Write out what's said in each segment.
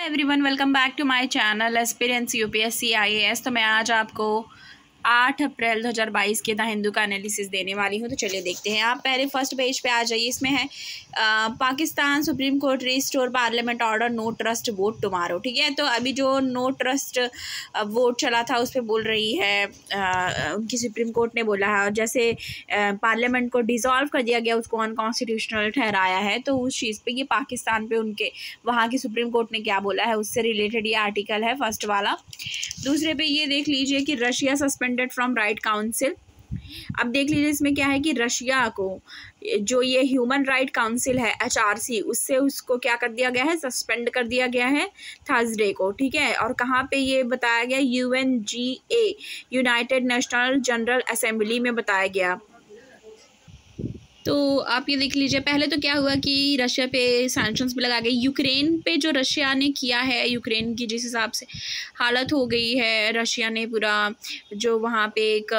Everyone welcome back to my channel experience UPSC IAS तो मैं आज आपको आठ अप्रैल 2022 के द हिंदू का एनालिसिस देने वाली हूँ तो चलिए देखते हैं। आप पहले फ़र्स्ट पेज पे आ जाइए इसमें है आ, Pakistan supreme court restore parliament order no trust vote tomorrow ठीक है? तो अभी जो नो ट्रस्ट वोट चला था उस पर बोल रही है आ, उनकी सुप्रीम कोर्ट ने बोला है और जैसे पार्लियामेंट को डिज़ोल्व कर दिया गया उसको अनकॉन्स्टिट्यूशनल ठहराया है तो उस चीज़ पर ये पाकिस्तान पर उनके वहाँ की सुप्रीम कोर्ट ने क्या बोला है उससे रिलेटेड ये आर्टिकल है फ़र्स्ट वाला। दूसरे पे ये देख लीजिए कि Russia suspended from right council. अब देख लीजिए इसमें क्या है कि रशिया को, जो ये ह्यूमन राइट काउंसिल है, एचआरसी, उससे उसको क्या कर दिया गया है? सस्पेंड कर दिया गया है थर्सडे को, ठीक है? और कहाँ पे ये बताया गया? U N United national general assembly में बताया गया। तो आप ये देख लीजिए, पहले तो क्या हुआ कि रशिया पे सैंक्शंस भी लगा गए। यूक्रेन पे जो रशिया ने किया है, यूक्रेन की जिस हिसाब से हालत हो गई है, रशिया ने पूरा जो वहाँ पे एक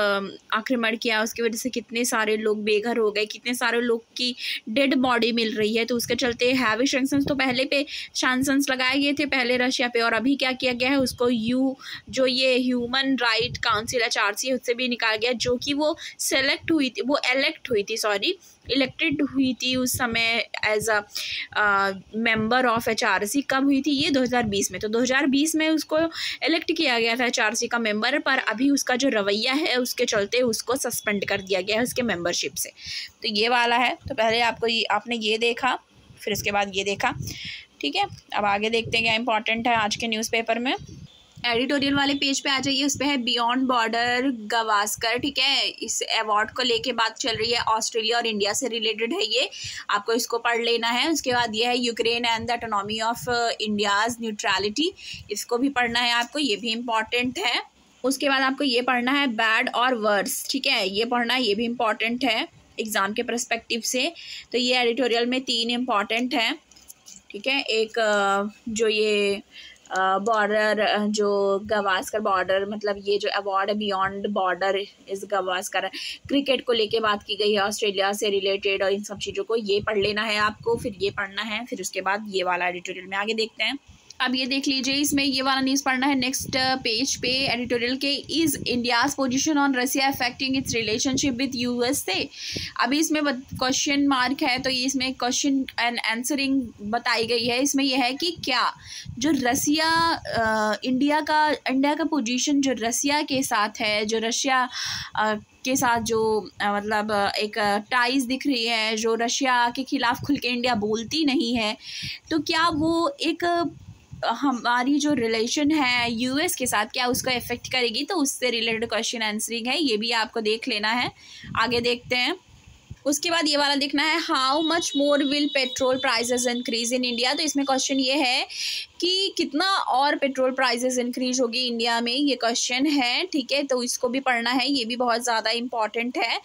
आक्रमण किया, उसकी वजह से कितने सारे लोग बेघर हो गए, कितने सारे लोग की डेड बॉडी मिल रही है। तो उसके चलते हैवी सेंक्शंस तो पहले पे सैंक्शंस लगाए गए थे, पहले रशिया पे। और अभी क्या किया गया है, उसको यू, जो ये human right council H R C उससे भी निकाल गया, जो कि वो सेलेक्ट हुई थी, वो एलेक्ट हुई थी सॉरी इलेक्टेड हुई थी उस समय as a member of H R C कब हुई थी? ये 2020 में। तो 2020 में उसको इलेक्ट किया गया था एच आर सी का मेंबर पर अभी उसका जो रवैया है, उसके चलते उसको सस्पेंड कर दिया गया है उसके मेंबरशिप से। तो ये वाला है। तो पहले आपको ये, आपने ये देखा, फिर उसके बाद ये देखा। ठीक है? अब आगे देखते हैं क्या इंपॉर्टेंट है आज के न्यूज़पेपर में। एडिटोरियल वाले पेज पे आ जाइए, उस पर है बियॉन्ड बॉर्डर गवास्कर ठीक है? इस अवार्ड को लेके बात चल रही है ऑस्ट्रेलिया और इंडिया से रिलेटेड है ये। आपको इसको पढ़ लेना है। उसके बाद ये है Ukraine and the autonomy of India's neutrality इसको भी पढ़ना है आपको, ये भी इंपॉर्टेंट है। उसके बाद आपको ये पढ़ना है बैड और वर्स ठीक है? ये पढ़ना, ये भी इंपॉर्टेंट है एग्ज़ाम के प्रस्पेक्टिव से। तो ये एडिटोरियल में तीन इंपॉर्टेंट हैं, ठीक है? एक जो ये बॉर्डर जो गवास्कर बॉर्डर मतलब ये जो अवार्ड है बियॉन्ड बॉर्डर इस गवास्कर क्रिकेट को लेके बात की गई है ऑस्ट्रेलिया से रिलेटेड और इन सब चीज़ों को, ये पढ़ लेना है आपको, फिर ये पढ़ना है, फिर उसके बाद ये वाला एडिटोरियल में आगे देखते हैं। अब ये देख लीजिए इसमें ये वाला न्यूज़ पढ़ना है नेक्स्ट पेज uh, पे एडिटोरियल के is India's position on Russia affecting its relationship with US से अभी इसमें क्वेश्चन मार्क है तो ये इसमें क्वेश्चन एंड आंसरिंग बताई गई है। इसमें यह है कि क्या जो रसिया इंडिया uh, का इंडिया का पोजीशन जो रसिया के साथ है जो रशिया uh, के साथ जो आ, मतलब एक टाइज दिख रही है जो रशिया के ख़िलाफ़ खुल के इंडिया बोलती नहीं है तो क्या वो एक हमारी जो रिलेशन है यूएस के साथ क्या उसका इफ़ेक्ट करेगी तो उससे रिलेटेड क्वेश्चन आंसरिंग है, ये भी आपको देख लेना है। आगे देखते हैं। उसके बाद ये वाला देखना है how much more will petrol prices increase in India तो इसमें क्वेश्चन ये है कि कितना और पेट्रोल प्राइजेज इंक्रीज होगी इंडिया में? ये क्वेश्चन है, ठीक है? तो इसको भी पढ़ना है, ये भी बहुत ज़्यादा इंपॉर्टेंट है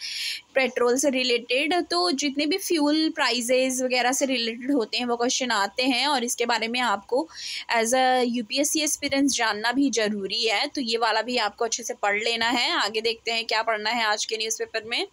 पेट्रोल से रिलेटेड तो जितने भी फ्यूल प्राइजेज वगैरह से रिलेटेड होते हैं, वो क्वेश्चन आते हैं और इसके बारे में आपको as a U P S C experience जानना भी ज़रूरी है। तो ये वाला भी आपको अच्छे से पढ़ लेना है। आगे देखते हैं क्या पढ़ना है आज के न्यूज़पेपर में।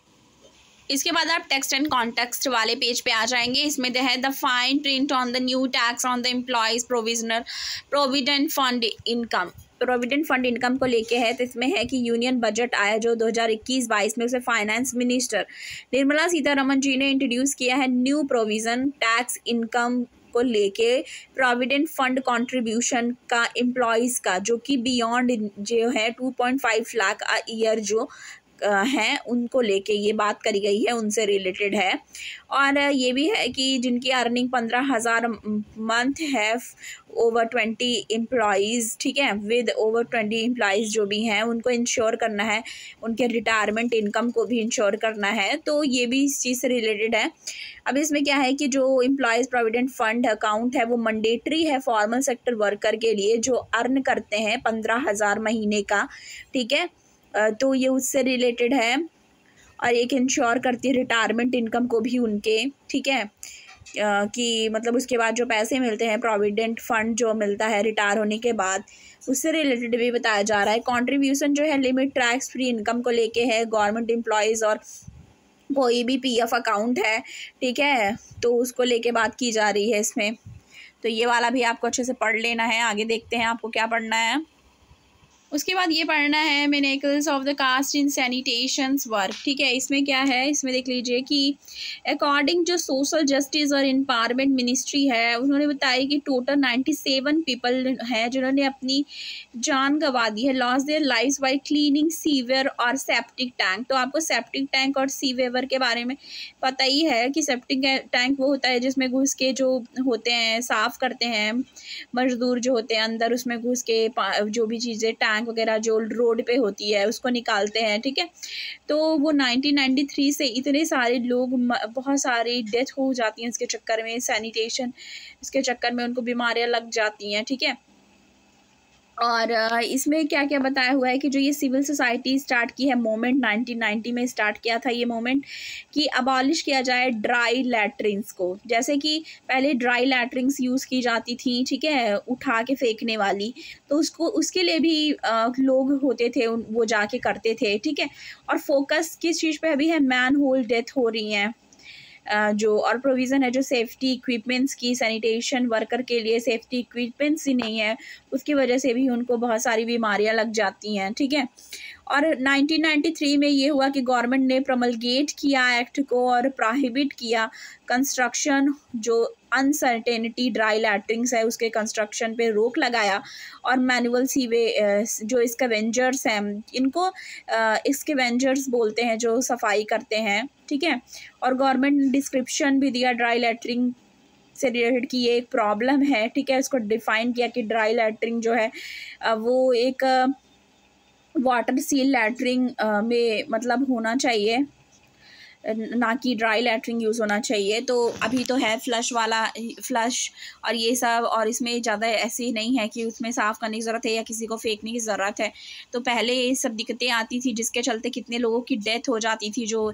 इसके बाद आप टेक्स्ट एंड कॉन्टेक्स्ट वाले पेज पे आ जाएँगे। इसमें द है the fine print on the new tax on the employees provisional provident fund income provident fund income को लेके है तो इसमें है कि यूनियन बजट आया जो 2021-22 में उसे फाइनेंस मिनिस्टर निर्मला सीतारमन जी ने इंट्रोड्यूस किया है न्यू प्रोविज़न टैक्स इनकम को लेके प्रोविडेंट फंड कंट्रीब्यूशन का एम्प्लॉयज़ का, जो कि बियॉन्ड जो है two point five lakh a year जो हैं, उनको लेके ये बात करी गई है, उनसे रिलेटेड है। और ये भी है कि जिनकी अर्निंग पंद्रह हज़ार मंथ है ओवर ट्वेंटी एम्प्लॉज़ ठीक है विद ओवर ट्वेंटी एम्प्लॉज़ जो भी हैं, उनको इंश्योर करना है, उनके रिटायरमेंट इनकम को भी इंश्योर करना है तो ये भी इस चीज़ से रिलेटेड है। अब इसमें क्या है कि जो एम्प्लॉयज़ प्रोविडेंट फंड अकाउंट है, वो मंडेटरी है फॉर्मल सेक्टर वर्कर के लिए, जो अर्न करते हैं पंद्रह हज़ार महीने का, ठीक है तो ये उससे रिलेटेड है। और एक इंश्योर करती है रिटायरमेंट इनकम को भी उनके, ठीक है? कि मतलब उसके बाद जो पैसे मिलते हैं प्रोविडेंट फंड जो मिलता है रिटायर होने के बाद, उससे रिलेटेड भी बताया जा रहा है। कंट्रीब्यूशन जो है लिमिट टैक्स फ्री इनकम को लेके है। गवर्नमेंट एम्प्लॉयज़ और कोई भी पीएफ अकाउंट है, ठीक है? तो उसको लेके बात की जा रही है इसमें। तो ये वाला भी आपको अच्छे से पढ़ लेना है। आगे देखते हैं आपको क्या पढ़ना है। उसके बाद ये पढ़ना है manacles of the caste in sanitation work ठीक है? इसमें क्या है? इसमें देख लीजिए कि अकॉर्डिंग जो सोशल जस्टिस और इम्पावरमेंट मिनिस्ट्री है, उन्होंने बताया कि टोटल नाइन्टी सेवन पीपल हैं जिन्होंने अपनी जान गंवा दी है। Lose their life by cleaning sewer और सेप्टिक टैंक तो आपको सेप्टिक टैंक और सी वेवर के बारे में पता ही है कि सेप्टिक टैंक वो होता है जिसमें घुस के जो होते हैं, साफ़ करते हैं, मजदूर जो होते हैं, अंदर उसमें घुस के जो भी चीज़ें टैंक टैंक वगैरह जो रोड पे होती है, उसको निकालते हैं, ठीक है? तो वो 1993 से इतने सारे लोग बहुत सारी डेथ हो जाती हैं इसके चक्कर में सैनिटेशन इसके चक्कर में उनको बीमारियाँ लग जाती हैं, ठीक है? और इसमें क्या क्या बताया हुआ है कि जो ये सिविल सोसाइटी स्टार्ट की है मोमेंट 1990 में स्टार्ट किया था ये मोमेंट कि अबॉलिश किया जाए ड्राई लैट्रिंग्स को। जैसे कि पहले ड्राई लैट्रिंग्स यूज़ की जाती थी ठीक है उठा के फेंकने वाली तो उसको उसके लिए भी आ, लोग होते थे वो जाके करते थे ठीक है। और फोकस किस चीज़ पर अभी है? मैन होल डेथ हो रही हैं। जो और प्रोविज़न है जो सेफ्टी इक्विपमेंट्स की सैनिटेशन वर्कर के लिए सेफ्टी इक्विपमेंट्स ही नहीं है, उसकी वजह से भी उनको बहुत सारी बीमारियाँ लग जाती हैं, ठीक है? और 1993 में ये हुआ कि गवर्नमेंट ने प्रमलगेट किया एक्ट को और प्रोहिबिट किया कंस्ट्रक्शन जो अनसर्टेनिटी ड्राई लैटरिंग्स है, उसके कंस्ट्रक्शन पे रोक लगाया। और मैनुअल सीवे जो इसका वेंजर्स हैं, इनको इसके वेंजर्स बोलते हैं, जो सफ़ाई करते हैं, ठीक है? और गवर्नमेंट ने डिस्क्रिप्शन भी दिया ड्राई लैटरिंग से रिलेटेड कि ये एक प्रॉब्लम है, ठीक है? इसको डिफ़ाइन किया कि ड्राई लैटरिंग जो है वो एक वाटर सील लैटरिंग में मतलब होना चाहिए। ना कि ड्राई लैटरिंग यूज़ होना चाहिए। तो अभी तो है फ्लश वाला फ्लश और ये सब, और इसमें ज़्यादा ऐसे नहीं है कि उसमें साफ़ करने की ज़रूरत है या किसी को फेंकने की ज़रूरत है। तो पहले ये सब दिक्कतें आती थी, जिसके चलते कितने लोगों की डेथ हो जाती थी, जो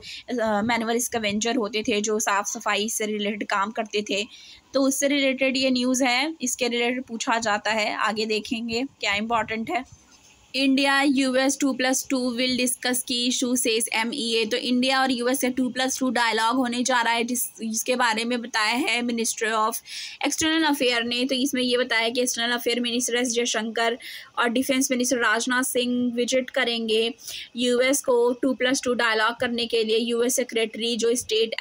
मैनुअल स्कवेंजर होते थे, जो साफ़ सफ़ाई से रिलेटेड काम करते थे। तो उससे रिलेटेड ये न्यूज़ है, इसके रिलेटेड पूछा जाता है, आगे देखेंगे क्या इंपॉर्टेंट है। India US two plus two will discuss key issue says M E A तो इंडिया और यूएस का टू प्लस टू डायलॉग होने जा रहा है, जिस, जिसके बारे में बताया है मिनिस्ट्री ऑफ़ एक्सटर्नल अफेयर ने। तो इसमें यह बताया कि external affair minister S Jaishankar और defence minister Rajnath Singh visit करेंगे यूएस को टू प्लस टू डायलॉग करने के लिए। यूएस सेक्रेटरी जो स्टेट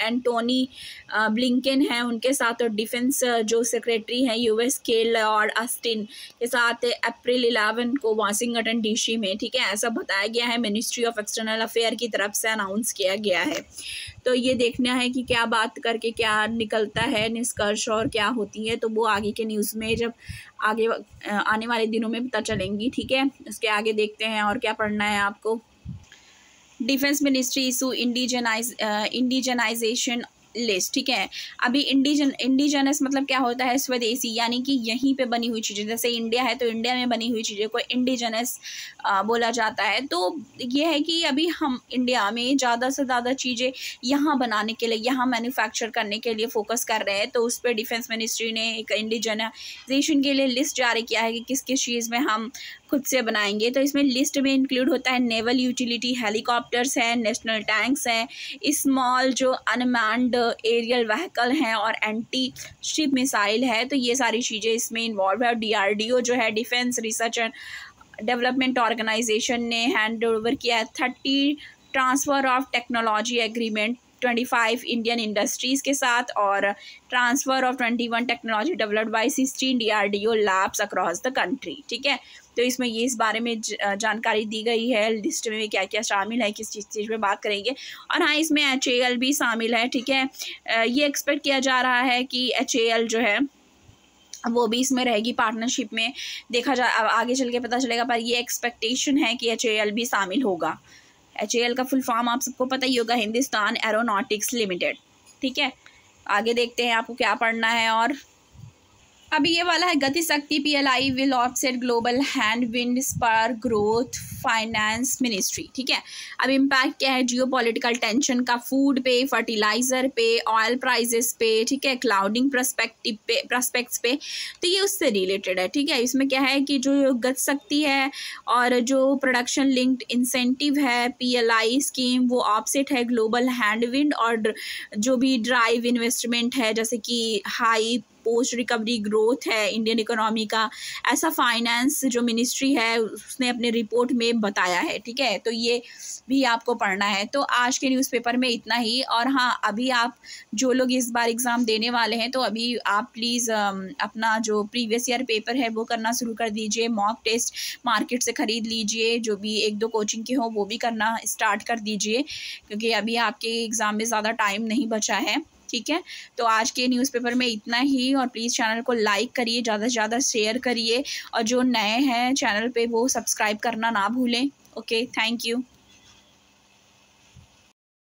एंटोनी ब्लिंकन हैं, उनके साथ और डिफेंस जो सेक्रेटरी हैं यूएस के लॉर्ड अस्टिन के साथ अप्रैल इलेवन को वाशिंगटन डीसी में, ठीक है? ऐसा बताया गया है मिनिस्ट्री ऑफ़ एक्सटर्नल अफेयर की तरफ़ से अनाउंस किया गया है। तो ये देखना है कि क्या बात करके क्या निकलता है, निष्कर्ष और क्या होती है तो वो आगे के न्यूज़ में जब आगे आने वाले दिनों में पता चलेंगी, ठीक है? उसके आगे देखते हैं और क्या पढ़ना है आपको। Defence ministry issue indigenize indigenization list ठीक है? अभी इंडिजन इंडिजनस मतलब क्या होता है? स्वदेशी, यानी कि यहीं पे बनी हुई चीज़ें। जैसे इंडिया है तो इंडिया में बनी हुई चीज़ें को इंडिजनस बोला जाता है। तो ये है कि अभी हम इंडिया में ज़्यादा से ज़्यादा चीज़ें यहाँ बनाने के लिए, यहाँ मैन्युफैक्चर करने के लिए फोकस कर रहे हैं। तो उस पर डिफेंस मिनिस्ट्री ने एक इंडिजनाइजेशन के लिए लिस्ट जारी किया है कि किस किस चीज़ में हम खुद से बनाएँगे। तो इसमें लिस्ट में इंक्लूड होता है नेवल यूटिलिटी हेलीकॉप्टर्स हैं नेशनल टैंक्स हैं स्मॉल जो अनमैंड एरियल व्हीकल हैं और एंटी शिप मिसाइल है तो ये सारी चीज़ें इसमें इन्वॉल्व है। और डीआरडीओ जो है defence research and development organisation ने हैंड ओवर किया है। Thirty transfer of technology agreement twenty five Indian industries के साथ और transfer of twenty one technology developed by sixteen D R D O labs across the country ठीक है? तो इसमें ये इस बारे में जानकारी दी गई है। लिस्ट में क्या क्या शामिल है, किस चीज़ चीज़ पे बात करेंगे। और हाँ इसमें एच भी शामिल है, ठीक है? ये एक्सपेक्ट किया जा रहा है कि एचएएल जो है, वो भी इसमें रहेगी पार्टनरशिप में। देखा जा आगे चल के पता चलेगा, पर ये एक्सपेक्टेशन है कि एचएएल भी शामिल होगा। एच का फुल फॉर्म आप सबको पता ही होगा हिंदुस्तान एरोनॉटिक्स लिमिटेड ठीक है? आगे देखते हैं आपको क्या पढ़ना है और अभी ये वाला है Gati Shakti P L I will offset global head wind spur growth finance ministry ठीक है? अब इम्पैक्ट क्या है? जियो पॉलिटिकल टेंशन का फ़ूड पे फर्टिलाइज़र पे ऑयल प्राइजेस पे, ठीक है? क्लाउडिंग प्रस्पेक्टिव पे प्रस्पेक्ट्स पे तो ये उससे रिलेटेड है, ठीक है? इसमें क्या है कि जो गति शक्ति है और जो प्रोडक्शन लिंक्ड इंसेंटिव है पी एल आई स्कीम वो ऑफसेट है ग्लोबल हैंड विंड और जो भी ड्राइव इन्वेस्टमेंट है, जैसे कि हाई पोस्ट रिकवरी ग्रोथ है इंडियन इकोनॉमी का। ऐसा फाइनेंस जो मिनिस्ट्री है, उसने अपने रिपोर्ट में बताया है, ठीक है? तो ये भी आपको पढ़ना है। तो आज के न्यूज़पेपर में इतना ही। और हाँ अभी आप जो लोग इस बार एग्ज़ाम देने वाले हैं तो अभी आप प्लीज़ अपना जो प्रीवियस ईयर पेपर है, वो करना शुरू कर दीजिए। मॉक टेस्ट मार्केट से ख़रीद लीजिए। जो भी एक दो कोचिंग के हो, वो भी करना स्टार्ट कर दीजिए। क्योंकि अभी आपके एग्ज़ाम में ज़्यादा टाइम नहीं बचा है। ठीक है? तो आज के न्यूज़पेपर में इतना ही और प्लीज़ चैनल को लाइक करिए, ज़्यादा से ज़्यादा शेयर करिए और जो नए हैं चैनल पे वो सब्सक्राइब करना ना भूलें। Okay thank you